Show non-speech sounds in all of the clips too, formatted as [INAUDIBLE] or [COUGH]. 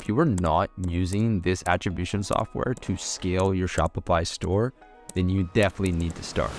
if you are not using this attribution software to scale your Shopify store, then you definitely need to start.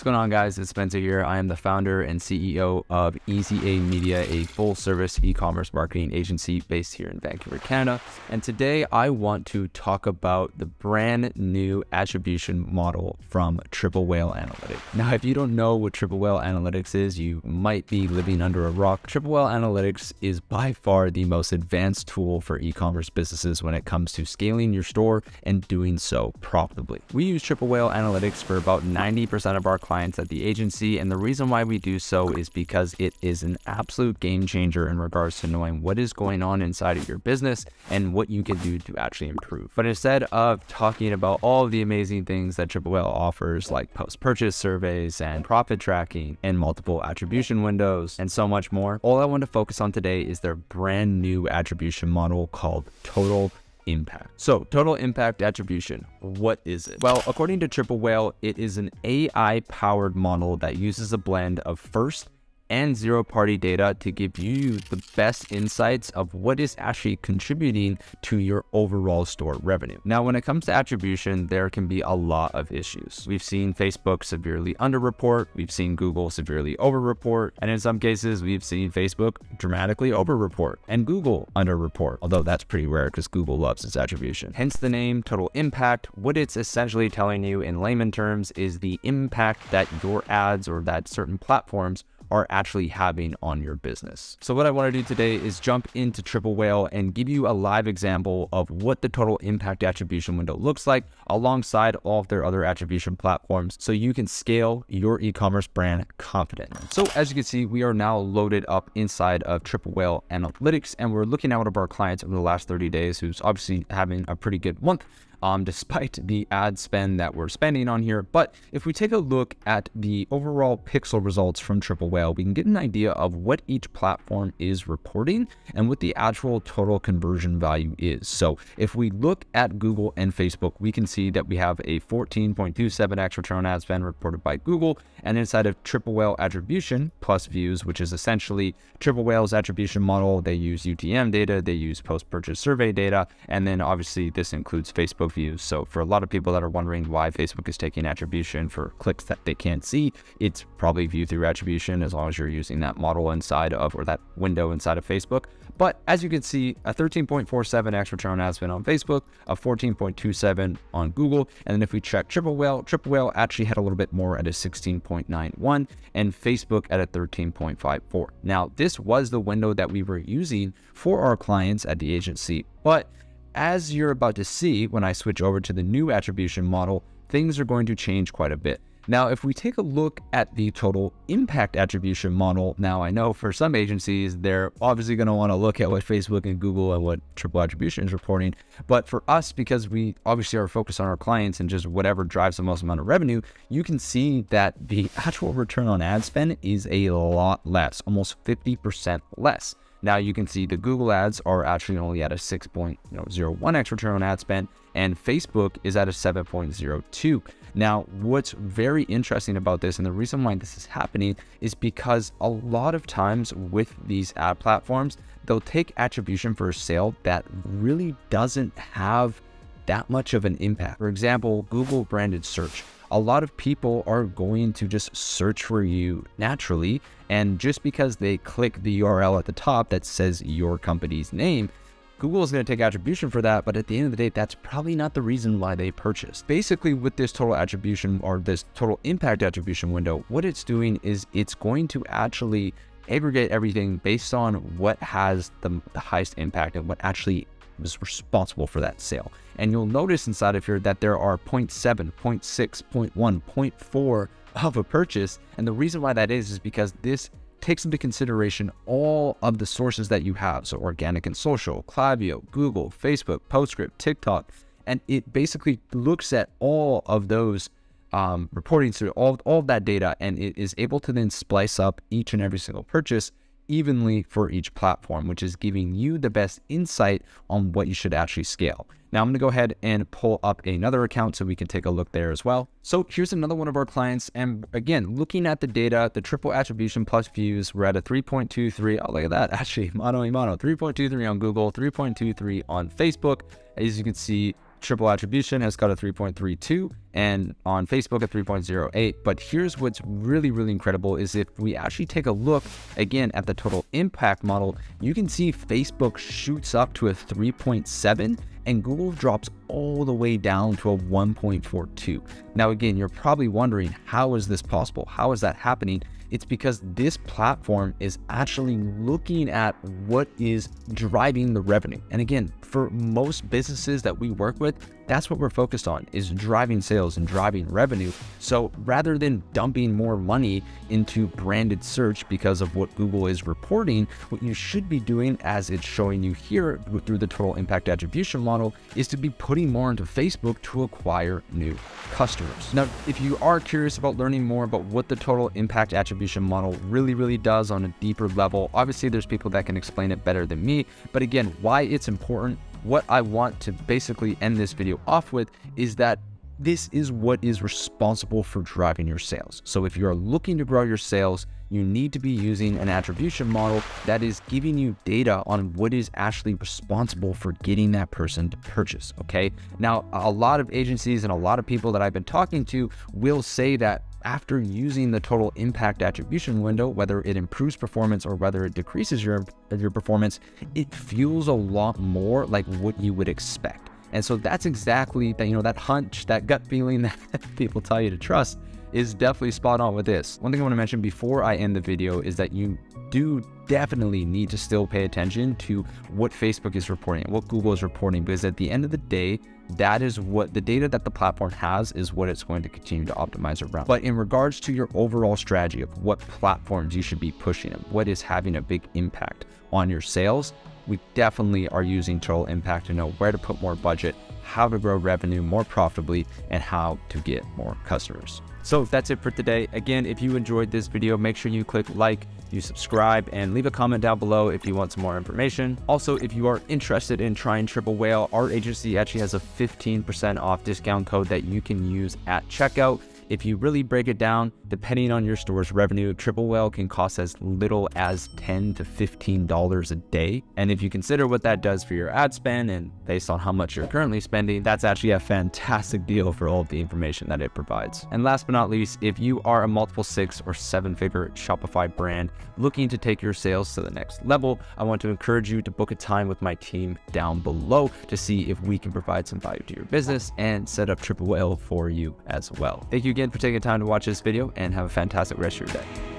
What's going on guys, it's Spencer here. I am the founder and CEO of Easy A Media, a full service e-commerce marketing agency based here in Vancouver, Canada. And today I want to talk about the brand new attribution model from Triple Whale Analytics. Now, if you don't know what Triple Whale Analytics is, you might be living under a rock. Triple Whale Analytics is by far the most advanced tool for e-commerce businesses when it comes to scaling your store and doing so profitably. We use Triple Whale Analytics for about 90% of our clients at the agency. And the reason why we do so is because it is an absolute game changer in regards to knowing what is going on inside of your business and what you can do to actually improve. But instead of talking about all the amazing things that Triple Whale offers, like post purchase surveys and profit tracking and multiple attribution windows and so much more, all I want to focus on today is their brand new attribution model called Total impact. So total impact attribution, what is it? Well, according to Triple Whale, it is an AI powered model that uses a blend of first and zero party data to give you the best insights of what is actually contributing to your overall store revenue. Now, when it comes to attribution, there can be a lot of issues. We've seen Facebook severely underreport, we've seen Google severely overreport, and in some cases, we've seen Facebook dramatically overreport and Google underreport, although that's pretty rare because Google loves its attribution. Hence the name Total Impact. What it's essentially telling you in layman terms is the impact that your ads or that certain platforms are actually having on your business. So what I want to do today is jump into Triple Whale and give you a live example of what the total impact attribution window looks like alongside all of their other attribution platforms so you can scale your e-commerce brand confidently. So as you can see, we are now loaded up inside of Triple Whale Analytics and we're looking at one of our clients over the last 30 days who's obviously having a pretty good month um, despite the ad spend that we're spending on here. But if we take a look at the overall pixel results from Triple Whale, we can get an idea of what each platform is reporting and what the actual total conversion value is. So if we look at Google and Facebook, we can see that we have a 14.27x return on ad spend reported by Google. And inside of Triple Whale attribution plus views, which is essentially Triple Whale's attribution model, they use UTM data, they use post-purchase survey data, and then obviously this includes Facebook views. So for a lot of people that are wondering why Facebook is taking attribution for clicks that they can't see, it's probably view through attribution as long as you're using that model inside of or that window inside of Facebook. But as you can see, a 13.47x return ad spend on Facebook, a 14.27 on Google. And then if we check Triple Whale, Triple Whale actually had a little bit more at a 16.91 and Facebook at a 13.54. Now, this was the window that we were using for our clients at the agency, but as you're about to see when I switch over to the new attribution model, things are going to change quite a bit. Now, if we take a look at the total impact attribution model, now I know for some agencies, they're obviously going to want to look at what Facebook and Google and what triple attribution is reporting. But for us, because we obviously are focused on our clients and just whatever drives the most amount of revenue, you can see that the actual return on ad spend is a lot less, almost 50% less. Now you can see the Google ads are actually only at a 6.01x return on ad spend and Facebook is at a 7.02. Now, what's very interesting about this and the reason why this is happening is because a lot of times with these ad platforms, they'll take attribution for a sale that really doesn't have that much of an impact. For example, Google branded search a lot of people are going to just search for you naturally. And just because they click the URL at the top that says your company's name, Google is going to take attribution for that, but at the end of the day, that's probably not the reason why they purchased. Basically, with this total attribution or this total impact attribution window, what it's doing is it's going to actually aggregate everything based on what has the, the highest impact and what actually was responsible for that sale. And you'll notice inside of here that there are 0.7, 0.6, 0.1, 0.4 of a purchase. And the reason why that is, is because this takes into consideration all of the sources that you have. So organic and social, Klaviyo, Google, Facebook, PostScript, TikTok. And it basically looks at all of those um, reporting through all, all of that data and it is able to then splice up each and every single purchase evenly for each platform, which is giving you the best insight on what you should actually scale. Now I'm to go ahead and pull up another account so we can take a look there as well. So here's another one of our clients. And again, looking at the data, the triple attribution plus views, we're at a 3.23. Oh, look at that. [LAUGHS] Actually, mono a mono, 3.23 on Google, 3.23 on Facebook. As you can see, triple attribution has got a 3.32 and on Facebook a 3.08. But here's what's really, really incredible is if we actually take a look again at the total impact model, you can see Facebook shoots up to a 3.7 and Google drops all the way down to a 1.42. Now, again, you're probably wondering, how is this possible? How is that happening? It's because this platform is actually looking at what is driving the revenue. And again, for most businesses that we work with, that's what we're focused on is driving sales and driving revenue. So rather than dumping more money into branded search because of what Google is reporting, what you should be doing as it's showing you here through the total impact attribution model is to be putting more into Facebook to acquire new customers. Now, if you are curious about learning more about what the total impact attribution model really, really does on a deeper level, obviously there's people that can explain it better than me. But again, why it's important what I want to basically end this video off with is that this is what is responsible for driving your sales. So if you're looking to grow your sales, you need to be using an attribution model that is giving you data on what is actually responsible for getting that person to purchase. Okay. Now, a lot of agencies and a lot of people that I've been talking to will say that after using the total impact attribution window, whether it improves performance or whether it decreases your, your performance, it feels a lot more like what you would expect. And so that's exactly that, you know, that hunch, that gut feeling [LAUGHS] that people tell you to trust is definitely spot on with this. One thing I want to mention before I end the video is that you do definitely need to still pay attention to what Facebook is reporting, what Google is reporting, because at the end of the day, that is what the data that the platform has is what it's going to continue to optimize around. But in regards to your overall strategy of what platforms you should be pushing and what is having a big impact on your sales, we definitely are using total impact to know where to put more budget, how to grow revenue more profitably, and how to get more customers. So that's it for today. Again, if you enjoyed this video, make sure you click like, you subscribe, and leave a comment down below if you want some more information. Also, if you are interested in trying Triple Whale, our agency actually has a 15% off discount code that you can use at checkout. If you really break it down, depending on your store's revenue, Triple Whale can cost as little as 10 to $15 a day. And if you consider what that does for your ad spend and based on how much you're currently spending, that's actually a fantastic deal for all of the information that it provides. And last but not least, if you are a multiple six or seven figure Shopify brand looking to take your sales to the next level, I want to encourage you to book a time with my team down below to see if we can provide some value to your business and set up Triple Whale for you as well. Thank you again for taking the time to watch this video and have a fantastic rest of your day.